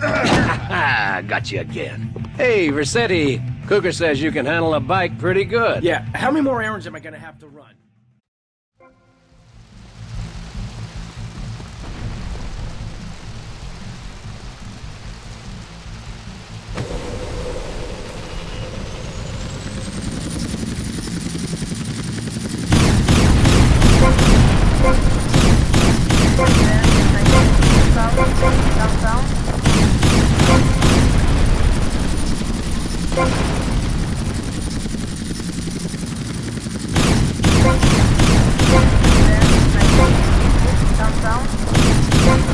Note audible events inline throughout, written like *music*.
*laughs* Got you again. Hey, Vercetti, Cougar says you can handle a bike pretty good. Yeah, how many more errands am I gonna have to run?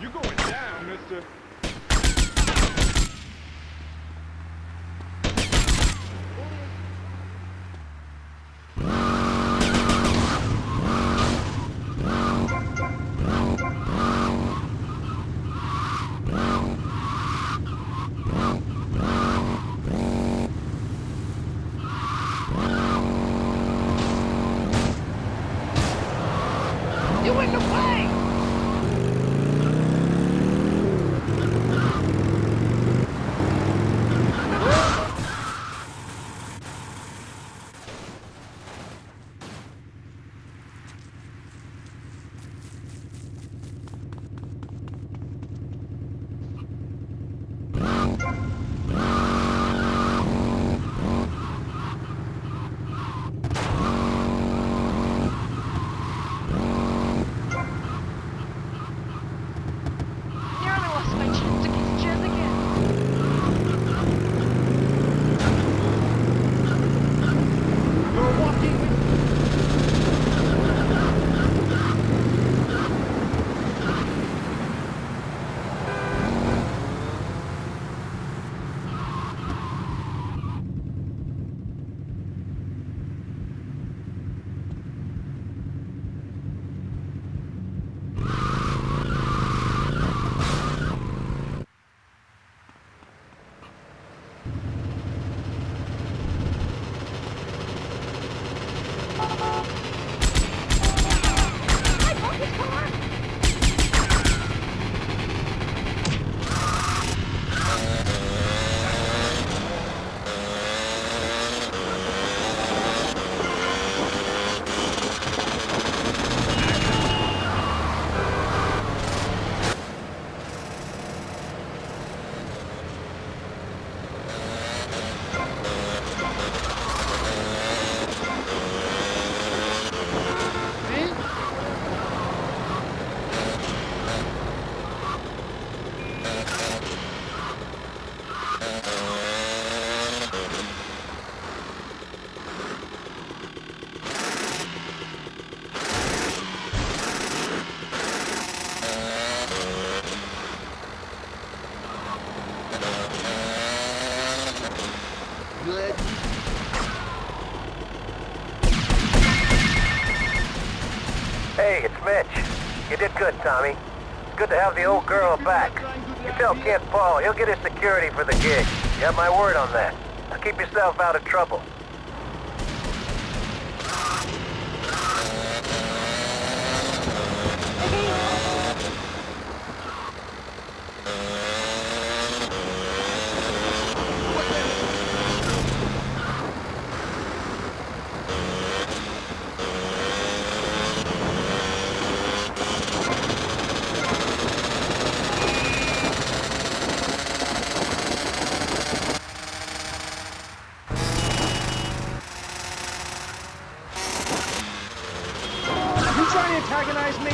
You going down, mister. You did good, Tommy. Good to have the old girl back. You tell Kent Paul he'll get his security for the gig. You have my word on that. Now keep yourself out of trouble. You trying to antagonize me?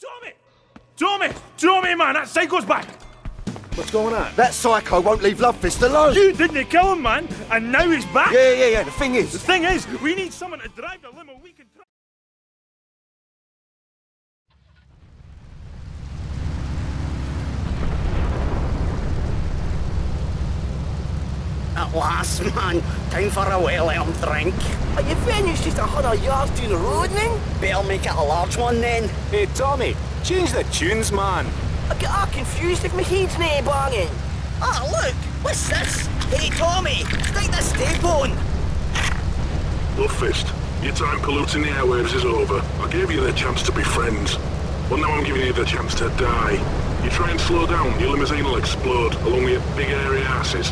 Tommy! Tommy! Tommy, man, that psycho's back! What's going on? That psycho won't leave Lovefist alone. You didn't kill him, man, and now he's back! Yeah, yeah, yeah. The thing is... The thing is, we need someone to drive the limo we can... Tra- At last, man. Time for a well-earned drink. Are you finished just a hundred yards down the road, man? Better make it a large one then. Hey, Tommy, change the tunes, man. I get all confused if my head's not banging. Ah, look! What's this? Hey, Tommy! Stick this tape on! Lovefist, your time polluting the airwaves is over. I gave you the chance to be friends. Well, now I'm giving you the chance to die. You try and slow down, your limousine will explode, along with your big airy asses.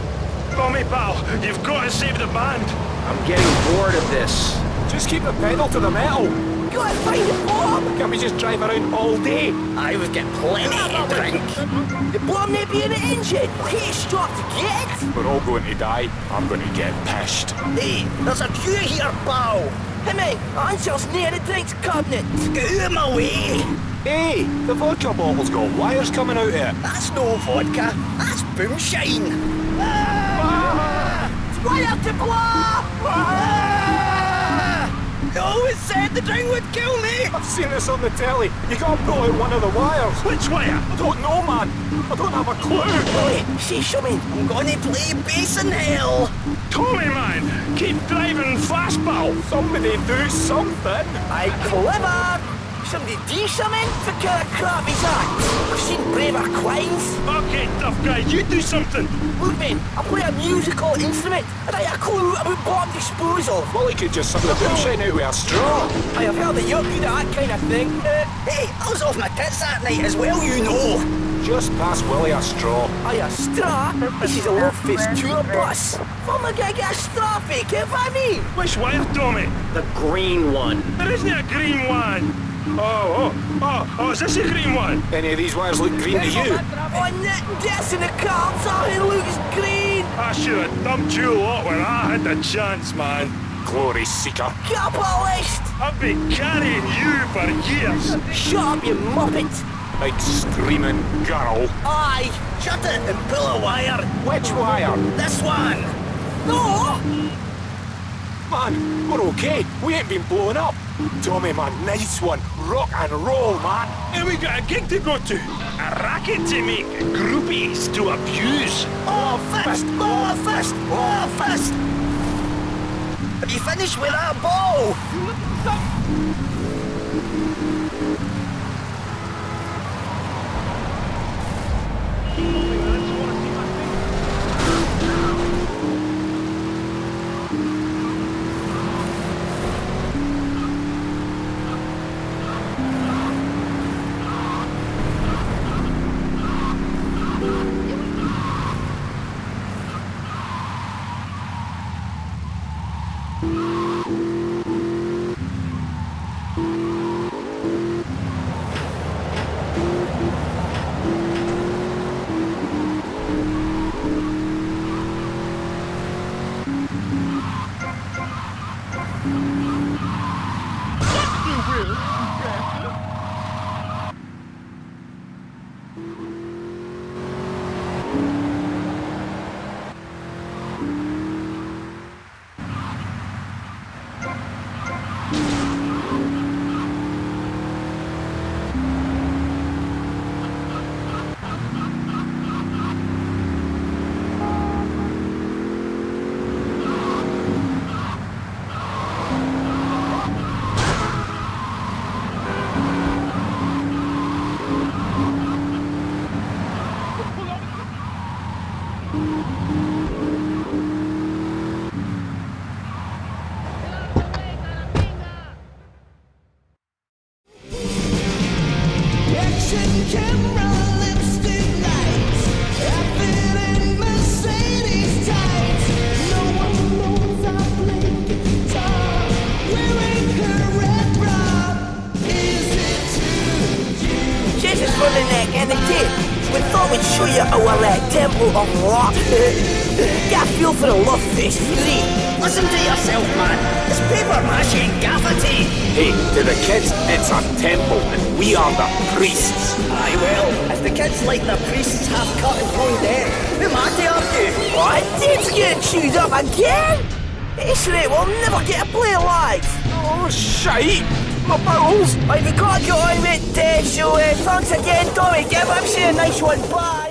Tommy, pal, you've got to save the band! I'm getting bored of this. Just keep the pedal to the metal. Gotta find the bomb! Can't we just drive around all day? I would get plenty to drink. The bomb may be in the engine. Okay, stop to get. We're all going to die. I'm going to get pissed. Hey, there's a queue here, pal! Hey, mate, Ansel's near the drinks cabinet. Get out of my way! Hey, the vodka bottle's got wires coming out of it. That's no vodka, that's boomshine! Ah! Fire to blow! Ah! You always said the drink would kill me! I've seen this on the telly. You got to pull out one of the wires. Which wire? I don't know, man. I don't have a clue. Wait, see something. I'm gonna play bass in hell! Tommy, man, keep driving fast, pal! Somebody do something. I clever. Somebody do something? What kind of crap is that? I've seen braver crimes. Okay, tough guy, you do something! Look, man, I play a musical instrument, and I have a clue about bomb disposal. Well, he could just suck the moonshine out with a straw. I have heard that you're good at that kind of thing. Uh, Hey, I was off my tits that night as well, you know! Just pass Willy a straw. I a straw? This is a Love Fist tour bus. What am I gonna get a straw fake if I mean? Which wire, Tommy? The green one. There isn't a green one! Oh, oh, oh, oh, is this a green one? Any of these wires look green to you? On that desk in the car, so it looks green. I should have dumped you a lot when I had the chance, man. Glory seeker. Capitalist! I've been carrying you for years. Shut up, you muppet! Big screaming girl. Aye! Shut it and pull a wire! Which wire? This one! No! Man, we're okay. We ain't been blown up. Tommy, man, nice one. Rock and roll, man. And we got a gig to go to. A racket to make. Groupies to abuse. Oh, fist! Oh, fist! Oh, fist! Have you finished with that ball? We'd our uh, temple of rock. *laughs* Get a feel for the love fist, three. Listen to yourself, man. It's paper mache gaffer tape. Hey, to the kids, it's a temple, and we are the priests. Aye, well, if the kids like the priests half cut and blown dead, who am I to argue? What? Dave's getting chewed up again? It's right, we'll never get to play live. Oh, shite! My! Right, we gotta get on with it, so uh, thanks again, Tommy. Give him a nice one. Bye.